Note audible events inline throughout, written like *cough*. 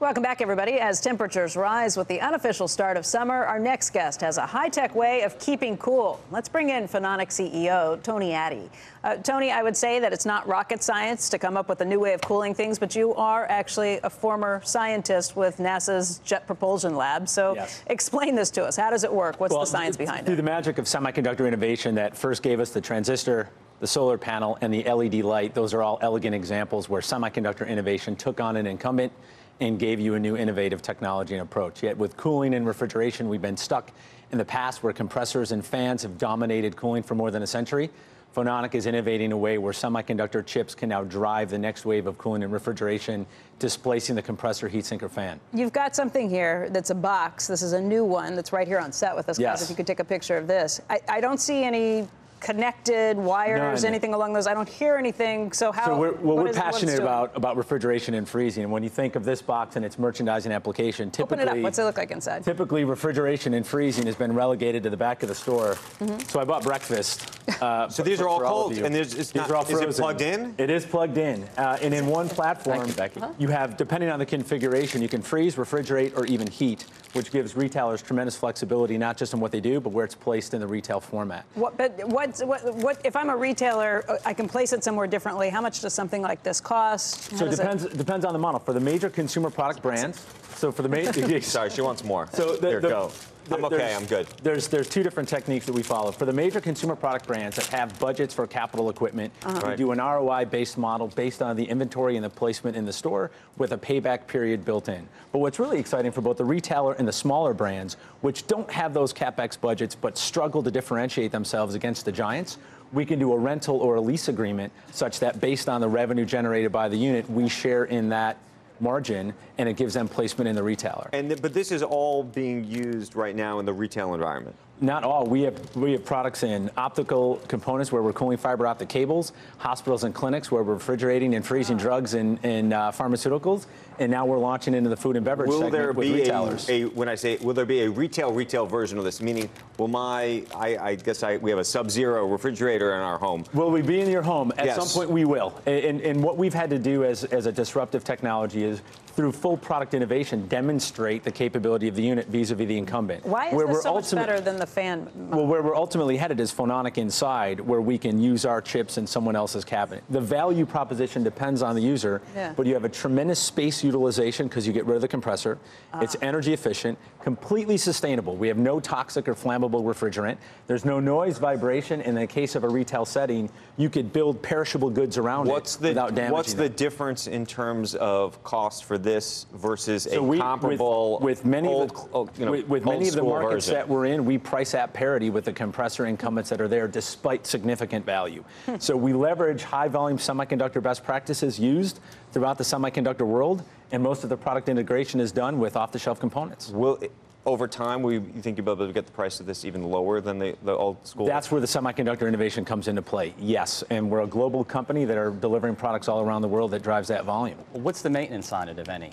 Welcome back, everybody. As temperatures rise with the unofficial start of summer, our next guest has a high tech way of keeping cool. Let's bring in Phononic CEO Tony Atti. Uh, Tony, I would say that it's not rocket science to come up with a new way of cooling things, but you are actually a former scientist with NASA's Jet Propulsion Lab. So yes. explain this to us. How does it work? What's well, the science behind through it? Through the magic of semiconductor innovation that first gave us the transistor, the solar panel, and the LED light, those are all elegant examples where semiconductor innovation took on an incumbent and gave you a new innovative technology and approach. Yet with cooling and refrigeration, we've been stuck in the past where compressors and fans have dominated cooling for more than a century. Phononic is innovating a way where semiconductor chips can now drive the next wave of cooling and refrigeration, displacing the compressor, heat sink, or fan. You've got something here that's a box. This is a new one that's right here on set with us, yes. guys. If you could take a picture of this. I, I don't see any connected wires, None. anything along those. I don't hear anything. So how? So we're, well, we're is, passionate about about refrigeration and freezing. And when you think of this box and its merchandising application, typically, Open it up. What's it look like inside? Typically, refrigeration and freezing has been relegated to the back of the store. Mm-hmm. So I bought breakfast. *laughs* Uh, so these are all cold, and there's, it's these not, are all is it plugged in? It is plugged in, uh, and in one platform, you, Becky. you have, depending on the configuration, you can freeze, refrigerate, or even heat, which gives retailers tremendous flexibility, not just in what they do, but where it's placed in the retail format. What, but what, what, what if I'm a retailer, uh, I can place it somewhere differently. How much does something like this cost? How so it depends, it... depends on the model. For the major consumer product brands, so for the major... *laughs* *laughs* Sorry, she wants more. So the, Here, the, go. I'm okay. I'm good. There's there's two different techniques that we follow. For the major consumer product brands that have budgets for capital equipment, uh-huh. we right. do an ROI-based model based on the inventory and the placement in the store with a payback period built in. But what's really exciting for both the retailer and the smaller brands, which don't have those capex budgets but struggle to differentiate themselves against the giants, we can do a rental or a lease agreement such that based on the revenue generated by the unit, we share in that margin and it gives them placement in the retailer. And but this is all being used right now in the retail environment. Not all. We have we have products in optical components where we're cooling fiber optic cables, hospitals and clinics where we're refrigerating and freezing ah. drugs and, and uh, pharmaceuticals, and now we're launching into the food and beverage will segment there with retailers. A, a, when I say will there be a retail retail version of this? Meaning, will my I, I guess I we have a Sub-Zero refrigerator in our home. Will we be in your home? At yes. some point, we will. And, and what we've had to do as as a disruptive technology is through full product innovation, demonstrate the capability of the unit vis-a-vis the incumbent. Why is where this so much better than the fan? Well, where we're ultimately headed is Phononic inside, where we can use our chips in someone else's cabinet. The value proposition depends on the user, yeah. but you have a tremendous space utilization because you get rid of the compressor. Uh. It's energy efficient, completely sustainable. We have no toxic or flammable refrigerant. There's no noise, vibration. In the case of a retail setting, you could build perishable goods around what's it the, without damaging What's the them. difference in terms of cost for this versus so a we, comparable with, with many old, of the, you know, with, with many of the markets version. that we're in, we price at parity with the compressor incumbents that are there, despite significant value. Hmm. so we leverage high volume semiconductor best practices used throughout the semiconductor world, and most of the product integration is done with off-the-shelf components. Will over time, we, you think you'll be able to get the price of this even lower than the, the old school? That's where the semiconductor innovation comes into play, yes. And we're a global company that are delivering products all around the world that drives that volume. What's the maintenance on it, if any?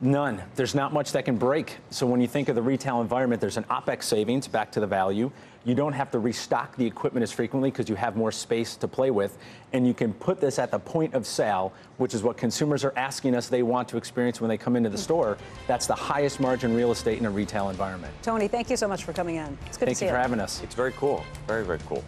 None. There's not much that can break. So when you think of the retail environment, there's an OPEX savings back to the value. You don't have to restock the equipment as frequently because you have more space to play with. And you can put this at the point of sale, which is what consumers are asking us they want to experience when they come into the store. That's the highest margin real estate in a retail environment. Tony, thank you so much for coming in. It's good thank to see you. Thank you. for having us. It's very cool. Very, very cool.